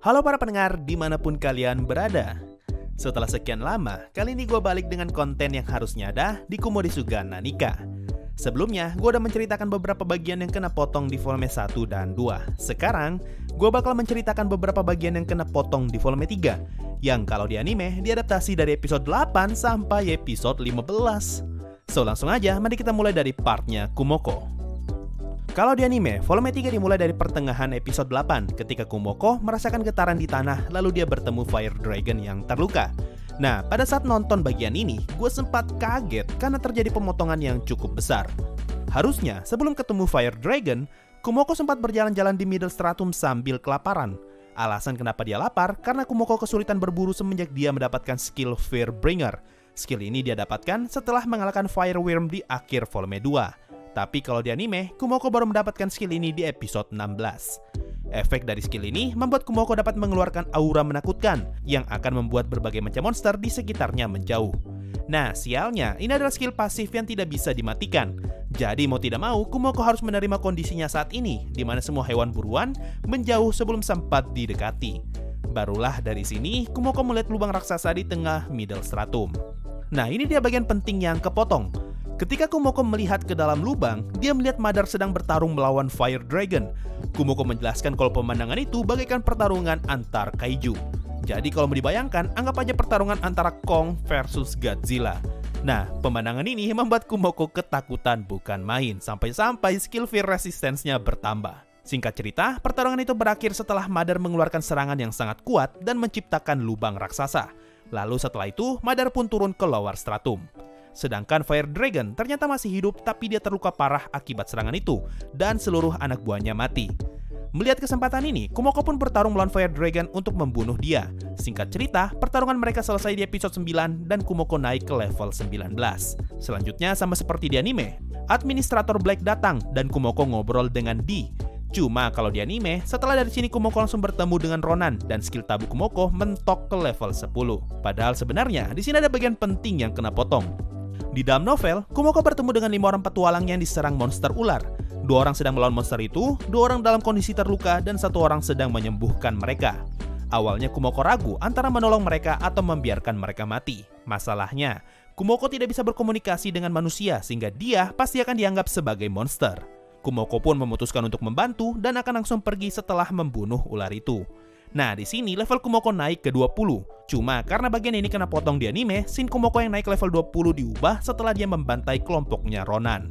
Halo para pendengar di mana pun kalian berada. Setelah sekian lama, kali ini gue balik dengan konten yang harusnya ada di Kumodisuga Nanika. Sebelumnya, gue udah menceritakan beberapa bagian yang kena potong di volume 1 dan 2. Sekarang, gue bakal menceritakan beberapa bagian yang kena potong di volume 3, yang kalau di anime diadaptasi dari episode 8 sampai episode 15. So langsung aja, mari kita mulai dari partnya Kumoko. Kalau di anime, volume 3 dimulai dari pertengahan episode 8 ketika Kumoko merasakan getaran di tanah lalu dia bertemu Fire Dragon yang terluka. Nah, pada saat nonton bagian ini, gue sempat kaget karena terjadi pemotongan yang cukup besar. Harusnya, sebelum ketemu Fire Dragon, Kumoko sempat berjalan-jalan di Middle Stratum sambil kelaparan. Alasan kenapa dia lapar karena Kumoko kesulitan berburu semenjak dia mendapatkan skill Fearbringer. Skill ini dia dapatkan setelah mengalahkan Fire Worm di akhir volume 2. Tapi kalau di anime, Kumoko baru mendapatkan skill ini di episode 16. Efek dari skill ini membuat Kumoko dapat mengeluarkan aura menakutkan yang akan membuat berbagai macam monster di sekitarnya menjauh. Nah, sialnya, ini adalah skill pasif yang tidak bisa dimatikan. Jadi mau tidak mau, Kumoko harus menerima kondisinya saat ini, di mana semua hewan buruan menjauh sebelum sempat didekati. Barulah dari sini, Kumoko melihat lubang raksasa di tengah middle stratum. Nah, ini dia bagian penting yang kepotong. Ketika Kumoko melihat ke dalam lubang, dia melihat Madar sedang bertarung melawan Fire Dragon. Kumoko menjelaskan kalau pemandangan itu bagaikan pertarungan antar kaiju. Jadi kalau mau dibayangkan, anggap aja pertarungan antara Kong versus Godzilla. Nah, pemandangan ini membuat Kumoko ketakutan bukan main, sampai-sampai skill fear resistance-nya bertambah. Singkat cerita, pertarungan itu berakhir setelah Madar mengeluarkan serangan yang sangat kuat dan menciptakan lubang raksasa. Lalu setelah itu, Madar pun turun ke lower stratum. Sedangkan Fire Dragon ternyata masih hidup tapi dia terluka parah akibat serangan itu dan seluruh anak buahnya mati. Melihat kesempatan ini, Kumoko pun bertarung melawan Fire Dragon untuk membunuh dia. Singkat cerita, pertarungan mereka selesai di episode 9 dan Kumoko naik ke level 19. Selanjutnya sama seperti di anime, Administrator Black datang dan Kumoko ngobrol dengan D. Cuma kalau di anime, setelah dari sini Kumoko langsung bertemu dengan Ronan dan skill tabu Kumoko mentok ke level 10. Padahal sebenarnya di sini ada bagian penting yang kena potong. Di dalam novel, Kumoko bertemu dengan lima orang petualang yang diserang monster ular. Dua orang sedang melawan monster itu, dua orang dalam kondisi terluka, dan satu orang sedang menyembuhkan mereka. Awalnya Kumoko ragu antara menolong mereka atau membiarkan mereka mati. Masalahnya, Kumoko tidak bisa berkomunikasi dengan manusia sehingga dia pasti akan dianggap sebagai monster. Kumoko pun memutuskan untuk membantu dan akan langsung pergi setelah membunuh ular itu. Nah, di sini level Kumoko naik ke 20. Cuma karena bagian ini kena potong di anime, scene Kumoko yang naik level 20 diubah setelah dia membantai kelompoknya Ronan.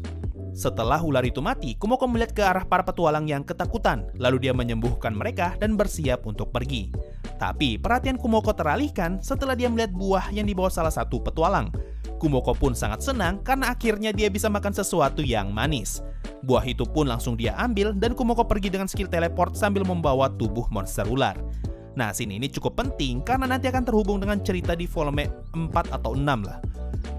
Setelah ular itu mati, Kumoko melihat ke arah para petualang yang ketakutan, lalu dia menyembuhkan mereka dan bersiap untuk pergi. Tapi perhatian Kumoko teralihkan setelah dia melihat buah yang dibawa salah satu petualang. Kumoko pun sangat senang karena akhirnya dia bisa makan sesuatu yang manis. Buah itu pun langsung dia ambil dan Kumoko pergi dengan skill teleport sambil membawa tubuh monster ular. Nah, sini ini cukup penting karena nanti akan terhubung dengan cerita di volume 4 atau 6 lah.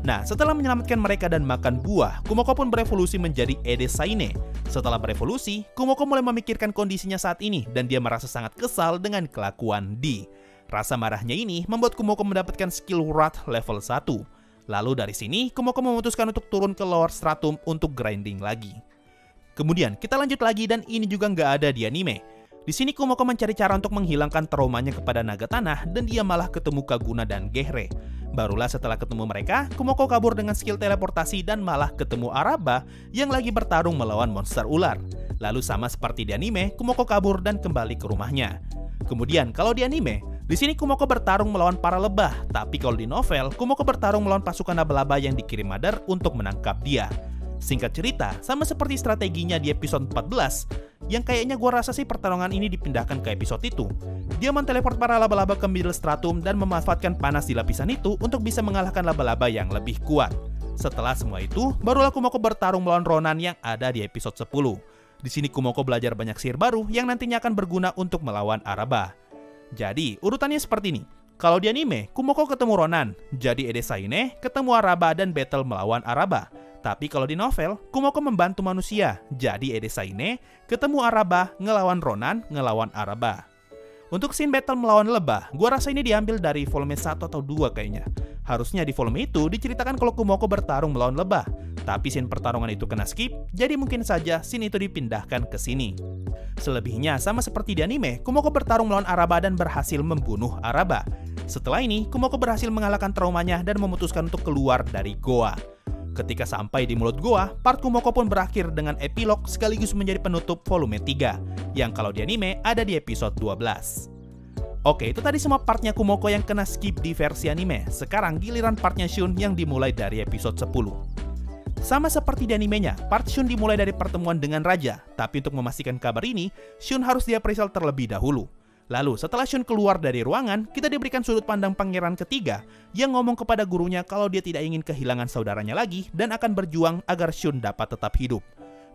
Nah, setelah menyelamatkan mereka dan makan buah, Kumoko pun berevolusi menjadi Ede Saine. Setelah berevolusi, Kumoko mulai memikirkan kondisinya saat ini dan dia merasa sangat kesal dengan kelakuan Di. Rasa marahnya ini membuat Kumoko mendapatkan skill Wrath level 1. Lalu dari sini, Kumoko memutuskan untuk turun ke lower stratum untuk grinding lagi. Kemudian kita lanjut lagi dan ini juga nggak ada di anime. Di sini Kumoko mencari cara untuk menghilangkan traumanya kepada naga tanah dan dia malah ketemu Kaguna dan Gehre. Barulah setelah ketemu mereka, Kumoko kabur dengan skill teleportasi dan malah ketemu Araba yang lagi bertarung melawan monster ular. Lalu sama seperti di anime, Kumoko kabur dan kembali ke rumahnya. Kemudian kalau di anime, di sini Kumoko bertarung melawan para lebah, tapi kalau di novel, Kumoko bertarung melawan pasukan laba-laba yang dikirim Mother untuk menangkap dia. Singkat cerita, sama seperti strateginya di episode 14, yang kayaknya gue rasa sih pertarungan ini dipindahkan ke episode itu. Dia menteleport para laba-laba ke middle stratum dan memanfaatkan panas di lapisan itu untuk bisa mengalahkan laba-laba yang lebih kuat. Setelah semua itu, barulah Kumoko bertarung melawan Ronan yang ada di episode 10. Di sini Kumoko belajar banyak sihir baru yang nantinya akan berguna untuk melawan Araba. Jadi, urutannya seperti ini. Kalau di anime, Kumoko ketemu Ronan, jadi Ede Saine ketemu Araba dan battle melawan Araba. Tapi kalau di novel, Kumoko membantu manusia, jadi Ede Saine ketemu Araba ngelawan Ronan ngelawan Araba. Untuk scene battle melawan lebah, gua rasa ini diambil dari volume 1 atau 2 kayaknya. Harusnya di volume itu diceritakan kalau Kumoko bertarung melawan lebah. Tapi scene pertarungan itu kena skip, jadi mungkin saja scene itu dipindahkan ke sini. Selebihnya, sama seperti di anime, Kumoko bertarung melawan Araba dan berhasil membunuh Araba. Setelah ini, Kumoko berhasil mengalahkan traumanya dan memutuskan untuk keluar dari goa. Ketika sampai di mulut goa, part Kumoko pun berakhir dengan epilog sekaligus menjadi penutup volume 3, yang kalau di anime ada di episode 12. Oke, itu tadi semua partnya Kumoko yang kena skip di versi anime. Sekarang giliran partnya Shun yang dimulai dari episode 10. Sama seperti di animenya, part Shun dimulai dari pertemuan dengan Raja. Tapi untuk memastikan kabar ini, Shun harus diaprisal terlebih dahulu. Lalu, setelah Shun keluar dari ruangan, kita diberikan sudut pandang pangeran ketiga yang ngomong kepada gurunya kalau dia tidak ingin kehilangan saudaranya lagi dan akan berjuang agar Shun dapat tetap hidup.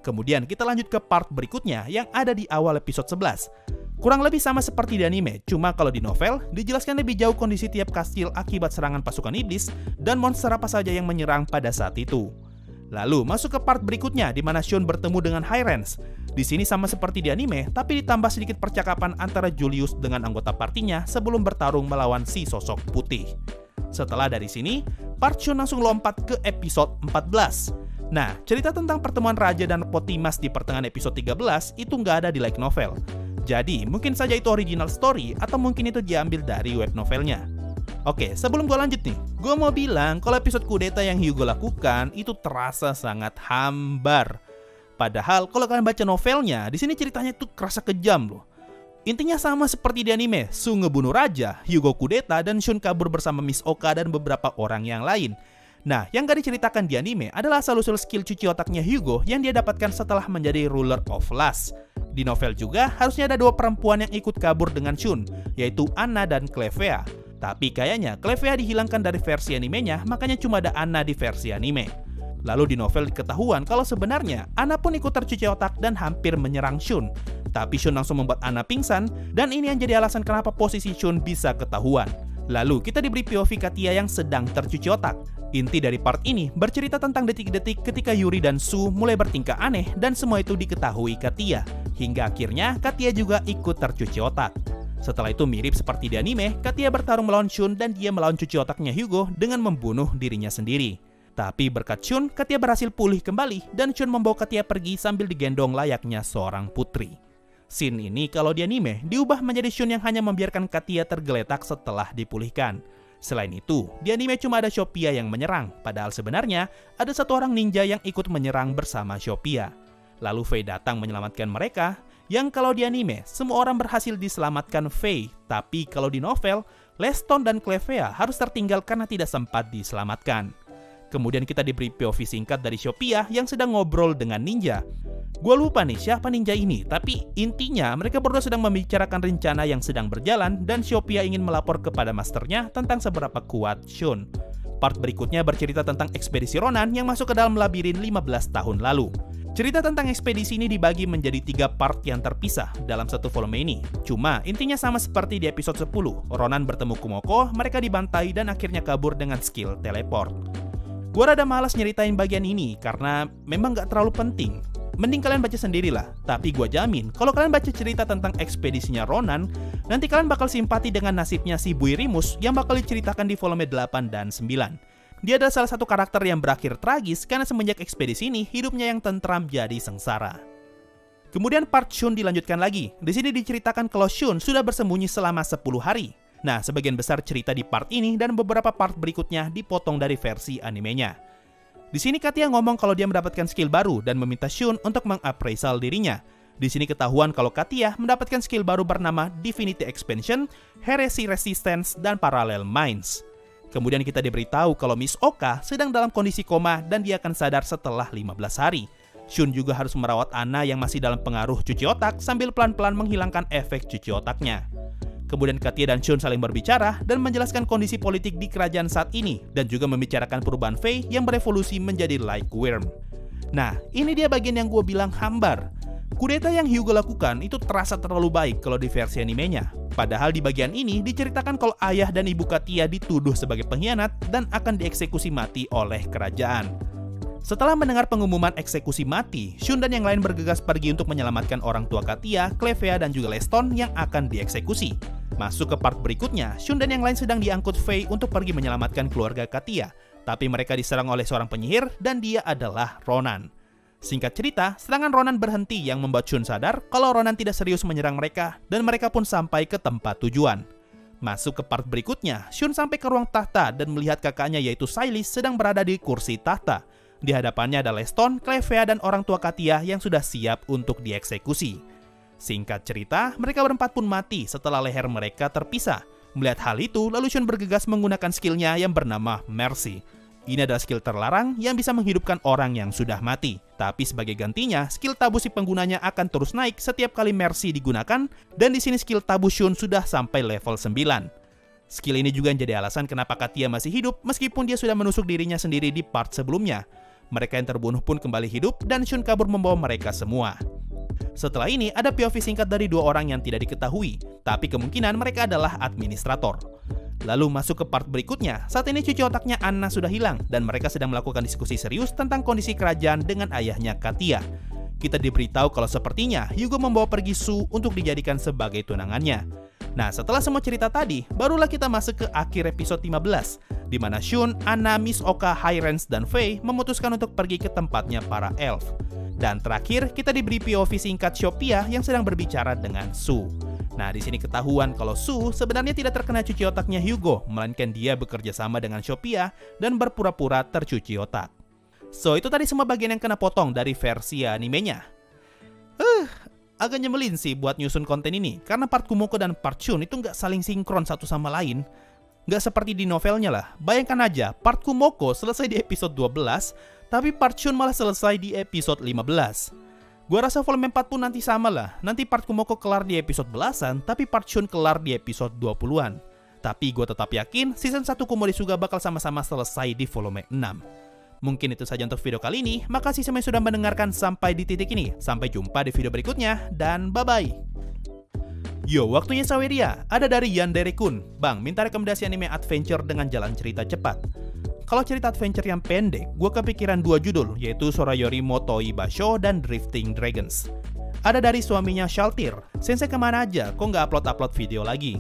Kemudian kita lanjut ke part berikutnya yang ada di awal episode 11. Kurang lebih sama seperti di anime, cuma kalau di novel, dijelaskan lebih jauh kondisi tiap kastil akibat serangan pasukan iblis dan monster apa saja yang menyerang pada saat itu. Lalu masuk ke part berikutnya di mana Shun bertemu dengan Hyrens. Di sini sama seperti di anime, tapi ditambah sedikit percakapan antara Julius dengan anggota partinya sebelum bertarung melawan si sosok putih. Setelah dari sini, part Shun langsung lompat ke episode 14. Nah, cerita tentang pertemuan Raja dan Potimas di pertengahan episode 13 itu nggak ada di light novel. Jadi, mungkin saja itu original story atau mungkin itu diambil dari web novelnya. Oke, sebelum gue lanjut nih, gue mau bilang kalau episode kudeta yang Hugo lakukan itu terasa sangat hambar. Padahal kalau kalian baca novelnya, di sini ceritanya tuh kerasa kejam loh. Intinya sama seperti di anime, Su ngebunuh raja, Hugo kudeta, dan Shun kabur bersama Miss Oka dan beberapa orang yang lain. Nah, yang gak diceritakan di anime adalah asal-usul skill cuci otaknya Hugo yang dia dapatkan setelah menjadi ruler of Last. Di novel juga, harusnya ada dua perempuan yang ikut kabur dengan Shun, yaitu Anna dan Clevea. Tapi kayaknya Clevea dihilangkan dari versi animenya, makanya cuma ada Anna di versi anime. Lalu di novel diketahuan kalau sebenarnya Anna pun ikut tercuci otak dan hampir menyerang Shun. Tapi Shun langsung membuat Anna pingsan, dan ini yang jadi alasan kenapa posisi Shun bisa ketahuan. Lalu kita diberi POV Katia yang sedang tercuci otak. Inti dari part ini bercerita tentang detik-detik ketika Yuri dan Su mulai bertingkah aneh dan semua itu diketahui Katia. Hingga akhirnya Katia juga ikut tercuci otak. Setelah itu mirip seperti di anime, Katia bertarung melawan Shun dan dia melawan cuci otaknya Hugo dengan membunuh dirinya sendiri. Tapi berkat Shun, Katia berhasil pulih kembali dan Shun membawa Katia pergi sambil digendong layaknya seorang putri. Scene ini kalau di anime diubah menjadi Shun yang hanya membiarkan Katia tergeletak setelah dipulihkan. Selain itu, di anime cuma ada Shopia yang menyerang, padahal sebenarnya ada satu orang ninja yang ikut menyerang bersama Shopia. Lalu Faye datang menyelamatkan mereka, yang kalau di anime semua orang berhasil diselamatkan Faye, tapi kalau di novel, Leston dan Clevea harus tertinggal karena tidak sempat diselamatkan. Kemudian kita diberi POV singkat dari Shopia yang sedang ngobrol dengan ninja. Gue lupa nih siapa ninja ini, tapi intinya mereka berdua sedang membicarakan rencana yang sedang berjalan dan Shopia ingin melapor kepada masternya tentang seberapa kuat Shun. Part berikutnya bercerita tentang ekspedisi Ronan yang masuk ke dalam labirin 15 tahun lalu. Cerita tentang ekspedisi ini dibagi menjadi tiga part yang terpisah dalam satu volume ini. Cuma, intinya sama seperti di episode 10. Ronan bertemu Kumoko, mereka dibantai dan akhirnya kabur dengan skill teleport. Gue rada malas nyeritain bagian ini karena memang gak terlalu penting. Mending kalian baca sendirilah. Tapi gue jamin, kalau kalian baca cerita tentang ekspedisinya Ronan, nanti kalian bakal simpati dengan nasibnya si Buirimus yang bakal diceritakan di volume 8 dan 9. Dia adalah salah satu karakter yang berakhir tragis karena semenjak ekspedisi ini, hidupnya yang tentram jadi sengsara. Kemudian part Shun dilanjutkan lagi. Di sini diceritakan kalau Shun sudah bersembunyi selama 10 hari. Nah, sebagian besar cerita di part ini dan beberapa part berikutnya dipotong dari versi animenya. Di sini Katia ngomong kalau dia mendapatkan skill baru dan meminta Shun untuk mengappraisal dirinya. Di sini ketahuan kalau Katia mendapatkan skill baru bernama Divinity Expansion, Heresy Resistance, dan Parallel Minds. Kemudian kita diberitahu kalau Miss Oka sedang dalam kondisi koma dan dia akan sadar setelah 15 hari. Shun juga harus merawat Ana yang masih dalam pengaruh cuci otak sambil pelan-pelan menghilangkan efek cuci otaknya. Kemudian Katia dan Shun saling berbicara dan menjelaskan kondisi politik di kerajaan saat ini dan juga membicarakan perubahan Faye yang berevolusi menjadi Like Worm. Nah, ini dia bagian yang gue bilang hambar. Kudeta yang Hugo lakukan itu terasa terlalu baik kalau di versi animenya. Padahal di bagian ini diceritakan kalau ayah dan ibu Katia dituduh sebagai pengkhianat dan akan dieksekusi mati oleh kerajaan. Setelah mendengar pengumuman eksekusi mati, Shun dan yang lain bergegas pergi untuk menyelamatkan orang tua Katia, Clevea, dan juga Leston yang akan dieksekusi. Masuk ke part berikutnya, Shun dan yang lain sedang diangkut Faye untuk pergi menyelamatkan keluarga Katia. Tapi mereka diserang oleh seorang penyihir dan dia adalah Ronan. Singkat cerita, serangan Ronan berhenti yang membuat Shun sadar kalau Ronan tidak serius menyerang mereka dan mereka pun sampai ke tempat tujuan. Masuk ke part berikutnya, Shun sampai ke ruang tahta dan melihat kakaknya yaitu Silis sedang berada di kursi tahta. Di hadapannya ada Leston, Clevea, dan orang tua Katia yang sudah siap untuk dieksekusi. Singkat cerita, mereka berempat pun mati setelah leher mereka terpisah. Melihat hal itu, lalu Shun bergegas menggunakan skillnya yang bernama Mercy. Ini adalah skill terlarang yang bisa menghidupkan orang yang sudah mati. Tapi sebagai gantinya, skill tabu si penggunanya akan terus naik setiap kali Mercy digunakan, dan di sini skill tabu Shun sudah sampai level 9. Skill ini juga menjadi alasan kenapa Katia masih hidup meskipun dia sudah menusuk dirinya sendiri di part sebelumnya. Mereka yang terbunuh pun kembali hidup dan Shun kabur membawa mereka semua. Setelah ini, ada POV singkat dari dua orang yang tidak diketahui, tapi kemungkinan mereka adalah administrator. Lalu masuk ke part berikutnya, saat ini cuci otaknya Anna sudah hilang dan mereka sedang melakukan diskusi serius tentang kondisi kerajaan dengan ayahnya Katia. Kita diberitahu kalau sepertinya Hugo membawa pergi Su untuk dijadikan sebagai tunangannya. Nah, setelah semua cerita tadi, barulah kita masuk ke akhir episode 15, di mana Shun, Anna, Miss Oka, Hyrens, dan Faye memutuskan untuk pergi ke tempatnya para elf. Dan terakhir, kita diberi POV singkat Shopia yang sedang berbicara dengan Su. Nah, di sini ketahuan kalau Su sebenarnya tidak terkena cuci otaknya Hugo, melainkan dia bekerja sama dengan Shopia dan berpura-pura tercuci otak. So, itu tadi semua bagian yang kena potong dari versi animenya. Uh, agak nyebelin sih buat nyusun konten ini, karena part Kumoko dan part Shun itu nggak saling sinkron satu sama lain. Nggak seperti di novelnya lah. Bayangkan aja, part Kumoko selesai di episode 12, tapi part Shun malah selesai di episode 15. Gua rasa volume 4 pun nanti sama lah. Nanti part Kumoko kelar di episode belasan, tapi part Shun kelar di episode 20-an. Tapi gue tetap yakin season 1 Suga bakal sama-sama selesai di volume 6. Mungkin itu saja untuk video kali ini. Makasih semuanya sudah mendengarkan sampai di titik ini. Sampai jumpa di video berikutnya, dan bye-bye. Yo, waktunya Saweria. Ada dari Yandere Kun. Bang, minta rekomendasi anime adventure dengan jalan cerita cepat. Kalau cerita adventure yang pendek, gue kepikiran dua judul, yaitu Sorayori Motoi Basho dan Drifting Dragons. Ada dari suaminya Shaltir, Sensei ke mana aja, kok nggak upload-upload video lagi?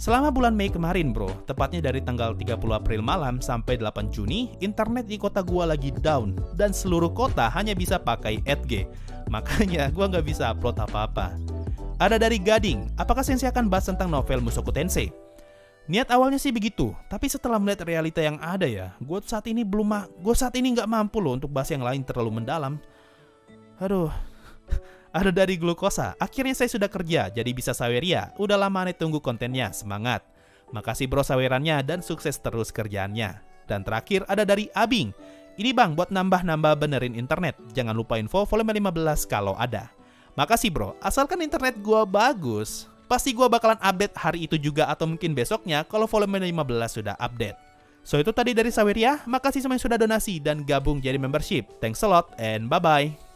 Selama bulan Mei kemarin bro, tepatnya dari tanggal 30 April malam sampai 8 Juni, internet di kota gua lagi down, dan seluruh kota hanya bisa pakai 8G. Makanya gua nggak bisa upload apa-apa. Ada dari Gading, apakah Sensei akan bahas tentang novel Musoku Tensei? Niat awalnya sih begitu, tapi setelah melihat realita yang ada ya, gue saat ini belum gue saat ini nggak mampu loh untuk bahas yang lain terlalu mendalam. Aduh, ada dari glukosa. Akhirnya saya sudah kerja, jadi bisa saweria. Udah lama nih tunggu kontennya, semangat. Makasih bro sawerannya dan sukses terus kerjaannya. Dan terakhir ada dari Abing. Ini bang buat nambah-nambah benerin internet. Jangan lupa info volume 15 kalau ada. Makasih bro, asalkan internet gua bagus. Pasti gue bakalan update hari itu juga atau mungkin besoknya kalau volume 15 sudah update. So itu tadi dari Saweria, makasih semua yang sudah donasi dan gabung jadi membership. Thanks a lot and bye-bye.